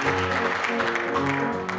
Música